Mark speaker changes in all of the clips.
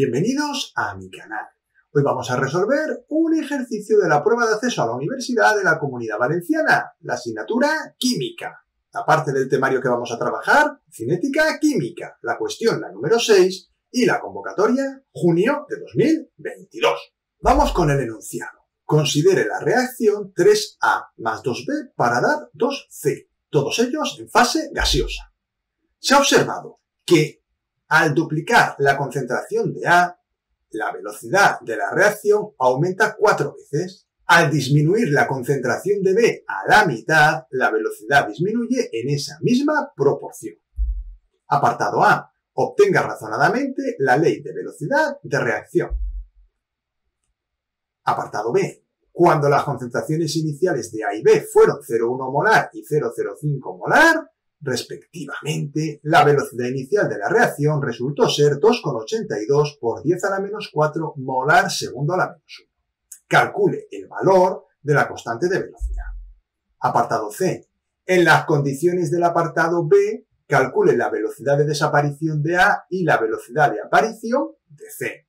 Speaker 1: Bienvenidos a mi canal. Hoy vamos a resolver un ejercicio de la prueba de acceso a la Universidad de la Comunidad Valenciana, la asignatura Química. La parte del temario que vamos a trabajar, Cinética Química, la cuestión la número 6 y la convocatoria junio de 2022. Vamos con el enunciado. Considere la reacción 3A más 2B para dar 2C, todos ellos en fase gaseosa. Se ha observado que al duplicar la concentración de A, la velocidad de la reacción aumenta cuatro veces. Al disminuir la concentración de B a la mitad, la velocidad disminuye en esa misma proporción. Apartado A. Obtenga razonadamente la ley de velocidad de reacción. Apartado B. Cuando las concentraciones iniciales de A y B fueron 0,1 molar y 0,05 molar, respectivamente, la velocidad inicial de la reacción resultó ser 2,82 por 10 a la menos 4 molar segundo a la menos 1. Calcule el valor de la constante de velocidad. Apartado C. En las condiciones del apartado B, calcule la velocidad de desaparición de A y la velocidad de aparición de C.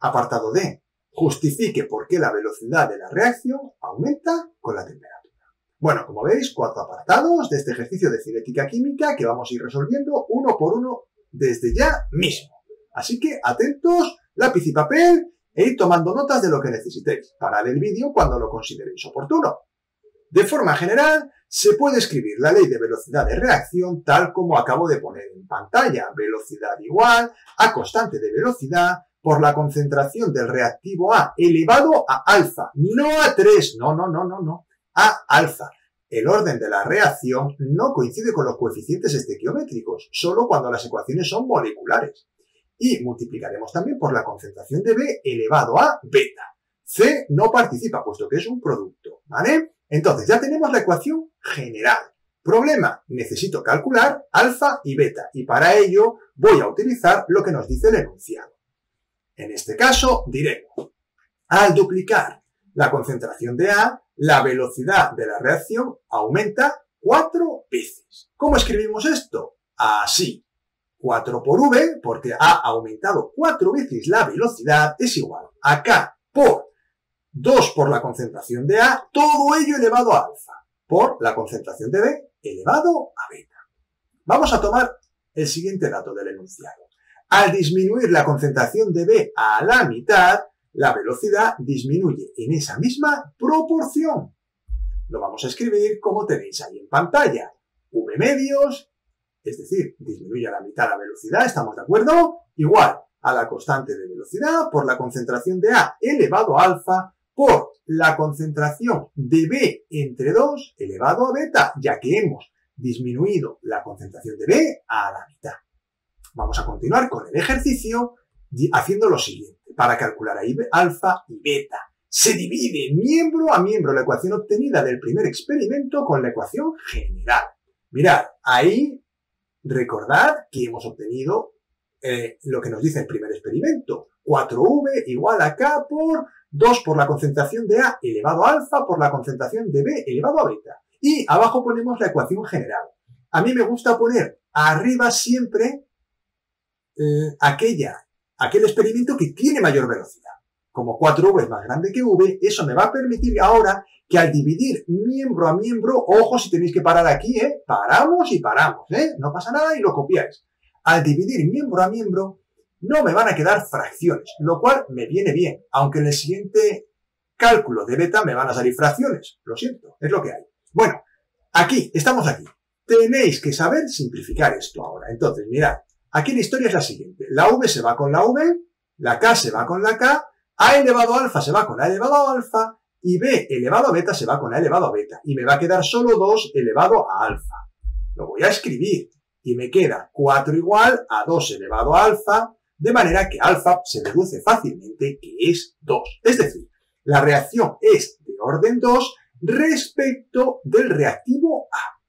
Speaker 1: Apartado D. Justifique por qué la velocidad de la reacción aumenta con la temperatura. Bueno, como veis, cuatro apartados de este ejercicio de cinética química que vamos a ir resolviendo uno por uno desde ya mismo. Así que atentos, lápiz y papel e ir tomando notas de lo que necesitéis. Parad el vídeo cuando lo consideréis oportuno. De forma general, se puede escribir la ley de velocidad de reacción tal como acabo de poner en pantalla. Velocidad igual a constante de velocidad por la concentración del reactivo A elevado a alfa, no a 3, no, no, no, no, no, a alfa. El orden de la reacción no coincide con los coeficientes estequiométricos, solo cuando las ecuaciones son moleculares. Y multiplicaremos también por la concentración de B elevado a beta. C no participa, puesto que es un producto, ¿vale? Entonces ya tenemos la ecuación general. Problema, necesito calcular alfa y beta, y para ello voy a utilizar lo que nos dice el enunciado. En este caso diremos, al duplicar la concentración de A, la velocidad de la reacción aumenta cuatro veces. ¿Cómo escribimos esto? Así. 4 por V, porque ha aumentado cuatro veces la velocidad, es igual a K por 2 por la concentración de A, todo ello elevado a alfa, por la concentración de B elevado a beta. Vamos a tomar el siguiente dato del enunciado. Al disminuir la concentración de B a la mitad, la velocidad disminuye en esa misma proporción. Lo vamos a escribir como tenéis ahí en pantalla. V medios, es decir, disminuye a la mitad la velocidad, ¿estamos de acuerdo? Igual a la constante de velocidad por la concentración de A elevado a alfa por la concentración de B entre 2 elevado a beta, ya que hemos disminuido la concentración de B a la mitad. Vamos a continuar con el ejercicio haciendo lo siguiente para calcular ahí alfa y beta. Se divide miembro a miembro la ecuación obtenida del primer experimento con la ecuación general. Mirad, ahí recordad que hemos obtenido eh, lo que nos dice el primer experimento. 4V igual a K por 2 por la concentración de A elevado a alfa por la concentración de B elevado a beta. Y abajo ponemos la ecuación general. A mí me gusta poner arriba siempre eh, aquella aquel experimento que tiene mayor velocidad. Como 4V es más grande que V, eso me va a permitir ahora que al dividir miembro a miembro, ojo si tenéis que parar aquí, ¿eh? Paramos y paramos, ¿eh? No pasa nada y lo copiáis. Al dividir miembro a miembro, no me van a quedar fracciones, lo cual me viene bien, aunque en el siguiente cálculo de beta me van a salir fracciones. Lo siento, es lo que hay. Bueno, aquí, estamos aquí. Tenéis que saber simplificar esto ahora. Entonces, mirad, Aquí la historia es la siguiente. La V se va con la V, la K se va con la K, A elevado a alfa se va con A elevado a alfa y B elevado a beta se va con A elevado a beta. Y me va a quedar solo 2 elevado a alfa. Lo voy a escribir y me queda 4 igual a 2 elevado a alfa, de manera que alfa se deduce fácilmente que es 2. Es decir, la reacción es de orden 2 respecto del reactivo A.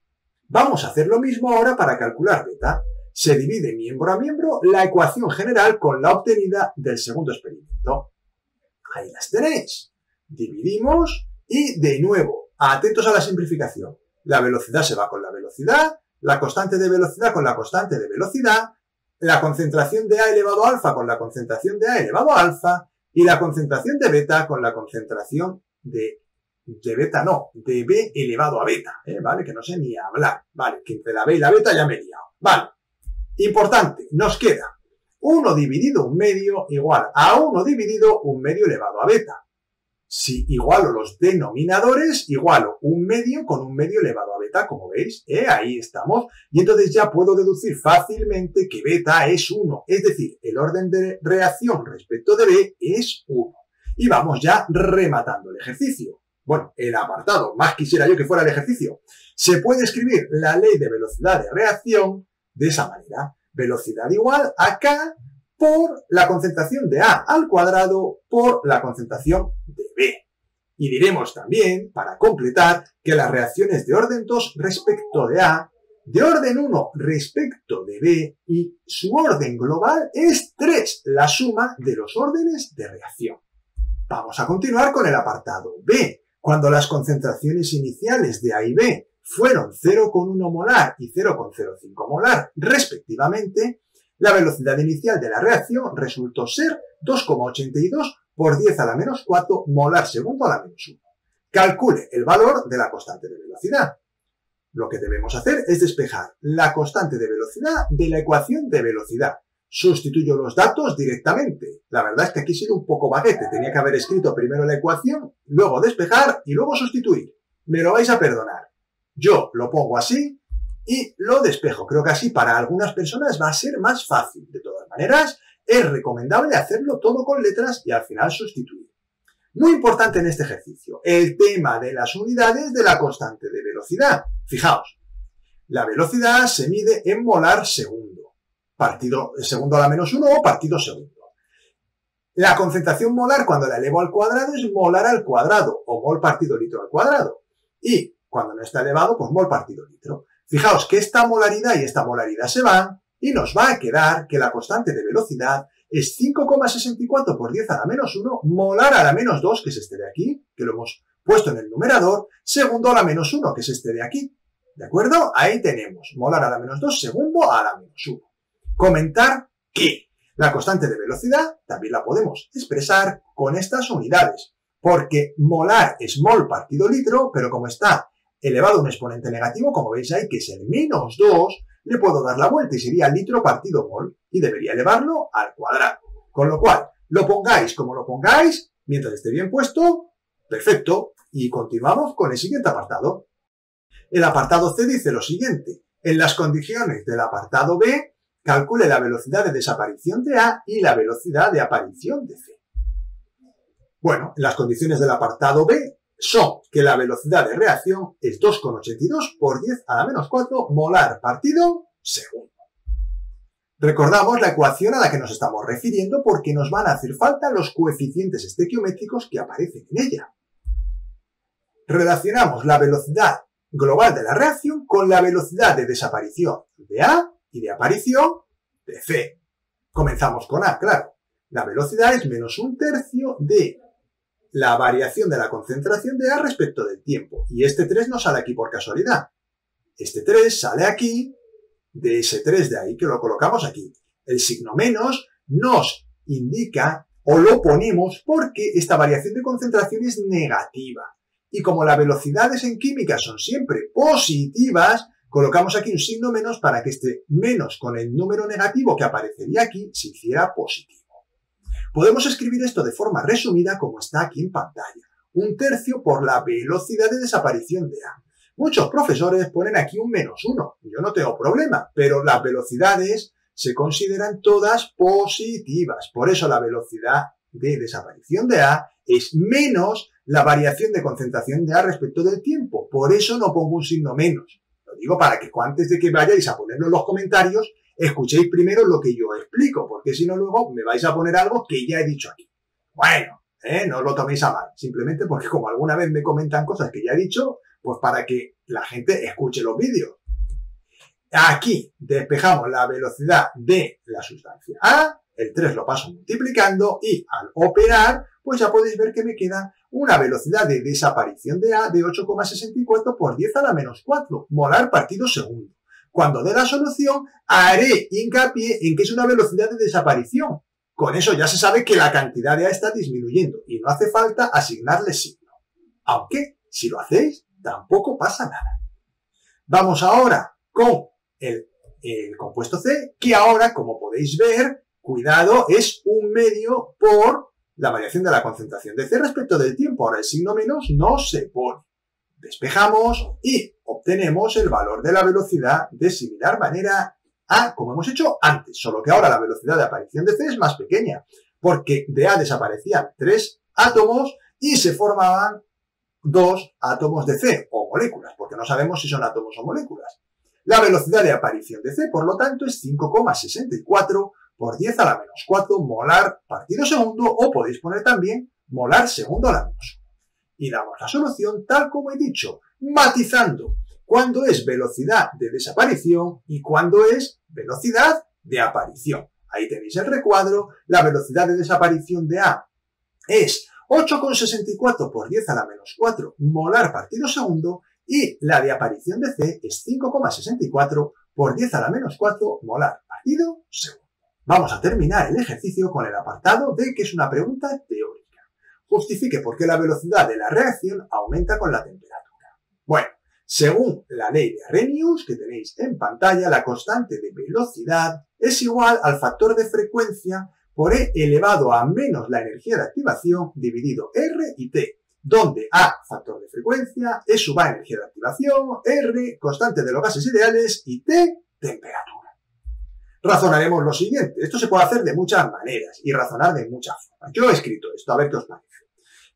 Speaker 1: Vamos a hacer lo mismo ahora para calcular beta se divide miembro a miembro la ecuación general con la obtenida del segundo experimento. Ahí las tenéis. Dividimos y de nuevo, atentos a la simplificación. La velocidad se va con la velocidad, la constante de velocidad con la constante de velocidad, la concentración de A elevado a alfa con la concentración de A elevado a alfa y la concentración de beta con la concentración de, de beta no, de B elevado a beta, ¿eh? ¿vale? Que no sé ni hablar, ¿vale? Que entre la B y la beta ya me he liado, ¿vale? Importante, nos queda 1 dividido un medio igual a 1 dividido un medio elevado a beta. Si igualo los denominadores, igualo un medio con un medio elevado a beta, como veis, ¿eh? ahí estamos. Y entonces ya puedo deducir fácilmente que beta es 1, es decir, el orden de reacción respecto de B es 1. Y vamos ya rematando el ejercicio. Bueno, el apartado, más quisiera yo que fuera el ejercicio. Se puede escribir la ley de velocidad de reacción de esa manera. Velocidad igual a K por la concentración de A al cuadrado por la concentración de B. Y diremos también, para completar, que las reacciones de orden 2 respecto de A, de orden 1 respecto de B y su orden global es 3, la suma de los órdenes de reacción. Vamos a continuar con el apartado B. Cuando las concentraciones iniciales de A y B fueron 0,1 molar y 0,05 molar respectivamente, la velocidad inicial de la reacción resultó ser 2,82 por 10 a la menos 4 molar segundo a la menos 1. Calcule el valor de la constante de velocidad. Lo que debemos hacer es despejar la constante de velocidad de la ecuación de velocidad. Sustituyo los datos directamente. La verdad es que aquí ha sido un poco baguete. Tenía que haber escrito primero la ecuación, luego despejar y luego sustituir. Me lo vais a perdonar. Yo lo pongo así y lo despejo. Creo que así para algunas personas va a ser más fácil. De todas maneras, es recomendable hacerlo todo con letras y al final sustituir. Muy importante en este ejercicio, el tema de las unidades de la constante de velocidad. Fijaos, la velocidad se mide en molar segundo. Partido segundo a la menos uno o partido segundo. La concentración molar cuando la elevo al cuadrado es molar al cuadrado o mol partido litro al cuadrado. Y cuando no está elevado, pues mol partido litro. Fijaos que esta molaridad y esta molaridad se van y nos va a quedar que la constante de velocidad es 5,64 por 10 a la menos 1 molar a la menos 2, que es este de aquí, que lo hemos puesto en el numerador, segundo a la menos 1, que es este de aquí. ¿De acuerdo? Ahí tenemos molar a la menos 2, segundo a la menos 1. Comentar que la constante de velocidad también la podemos expresar con estas unidades, porque molar es mol partido litro, pero como está elevado a un exponente negativo, como veis ahí, que es el menos 2, le puedo dar la vuelta y sería litro partido mol y debería elevarlo al cuadrado. Con lo cual, lo pongáis como lo pongáis, mientras esté bien puesto, perfecto. Y continuamos con el siguiente apartado. El apartado C dice lo siguiente. En las condiciones del apartado B, calcule la velocidad de desaparición de A y la velocidad de aparición de C. Bueno, en las condiciones del apartado B son que la velocidad de reacción es 2,82 por 10 a la menos 4 molar partido segundo. Recordamos la ecuación a la que nos estamos refiriendo porque nos van a hacer falta los coeficientes estequiométricos que aparecen en ella. Relacionamos la velocidad global de la reacción con la velocidad de desaparición de A y de aparición de C. Comenzamos con A, claro. La velocidad es menos un tercio de la variación de la concentración de A respecto del tiempo. Y este 3 no sale aquí por casualidad. Este 3 sale aquí de ese 3 de ahí, que lo colocamos aquí. El signo menos nos indica o lo ponemos porque esta variación de concentración es negativa. Y como las velocidades en química son siempre positivas, colocamos aquí un signo menos para que este menos con el número negativo que aparecería aquí se hiciera positivo. Podemos escribir esto de forma resumida como está aquí en pantalla. Un tercio por la velocidad de desaparición de A. Muchos profesores ponen aquí un menos uno. Yo no tengo problema, pero las velocidades se consideran todas positivas. Por eso la velocidad de desaparición de A es menos la variación de concentración de A respecto del tiempo. Por eso no pongo un signo menos. Lo digo para que antes de que vayáis a ponerlo en los comentarios, escuchéis primero lo que yo explico, porque si no luego me vais a poner algo que ya he dicho aquí. Bueno, ¿eh? no lo toméis a mal, simplemente porque como alguna vez me comentan cosas que ya he dicho, pues para que la gente escuche los vídeos. Aquí despejamos la velocidad de la sustancia A, el 3 lo paso multiplicando y al operar, pues ya podéis ver que me queda una velocidad de desaparición de A de 8,64 por 10 a la menos 4, molar partido segundo. Cuando dé la solución, haré hincapié en que es una velocidad de desaparición. Con eso ya se sabe que la cantidad de A está disminuyendo y no hace falta asignarle signo. Aunque, si lo hacéis, tampoco pasa nada. Vamos ahora con el, compuesto C, que ahora, como podéis ver, cuidado, es un medio por la variación de la concentración de C respecto del tiempo. Ahora el signo menos no se pone. Despejamos y obtenemos el valor de la velocidad de similar manera a como hemos hecho antes, solo que ahora la velocidad de aparición de C es más pequeña, porque de A desaparecían tres átomos y se formaban dos átomos de C, o moléculas, porque no sabemos si son átomos o moléculas. La velocidad de aparición de C, por lo tanto, es 5,64 por 10 a la menos 4 molar partido segundo, o podéis poner también molar segundo a la menos 1. Y damos la solución tal como he dicho, matizando cuándo es velocidad de desaparición y cuándo es velocidad de aparición. Ahí tenéis el recuadro, la velocidad de desaparición de A es 8,64 por 10 a la menos 4 molar partido segundo y la de aparición de C es 5,64 por 10 a la menos 4 molar partido segundo. Vamos a terminar el ejercicio con el apartado de que es una pregunta teórica. Justifique por qué la velocidad de la reacción aumenta con la temperatura. Bueno, según la ley de Arrhenius que tenéis en pantalla, la constante de velocidad es igual al factor de frecuencia por E elevado a menos la energía de activación dividido R y T, donde A, factor de frecuencia, E sub A, energía de activación, R, constante de los gases ideales y T, temperatura. Razonaremos lo siguiente. Esto se puede hacer de muchas maneras y razonar de muchas formas. Yo he escrito esto, a ver qué os parece.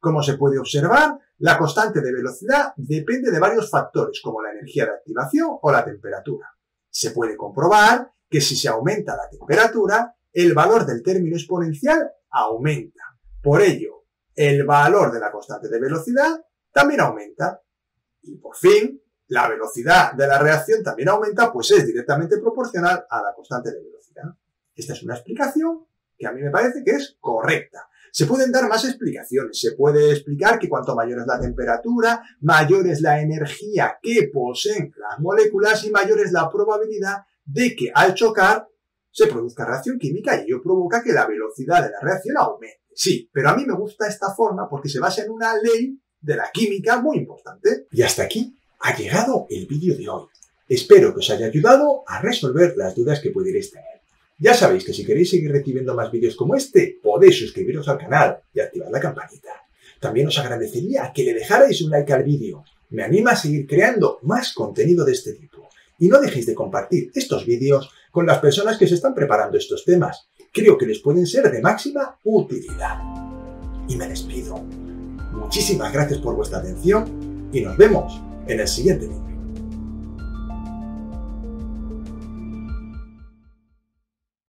Speaker 1: Como se puede observar, la constante de velocidad depende de varios factores, como la energía de activación o la temperatura. Se puede comprobar que si se aumenta la temperatura, el valor del término exponencial aumenta. Por ello, el valor de la constante de velocidad también aumenta. Y por fin, la velocidad de la reacción también aumenta, pues es directamente proporcional a la constante de velocidad. Esta es una explicación que a mí me parece que es correcta. Se pueden dar más explicaciones. Se puede explicar que cuanto mayor es la temperatura, mayor es la energía que poseen las moléculas y mayor es la probabilidad de que al chocar se produzca reacción química y ello provoca que la velocidad de la reacción aumente. Sí, pero a mí me gusta esta forma porque se basa en una ley de la química muy importante.
Speaker 2: Y hasta aquí ha llegado el vídeo de hoy. Espero que os haya ayudado a resolver las dudas que pudierais tener. Ya sabéis que si queréis seguir recibiendo más vídeos como este, podéis suscribiros al canal y activar la campanita. También os agradecería que le dejarais un like al vídeo. Me anima a seguir creando más contenido de este tipo. Y no dejéis de compartir estos vídeos con las personas que se están preparando estos temas. Creo que les pueden ser de máxima utilidad. Y me despido. Muchísimas gracias por vuestra atención y nos vemos en el siguiente vídeo.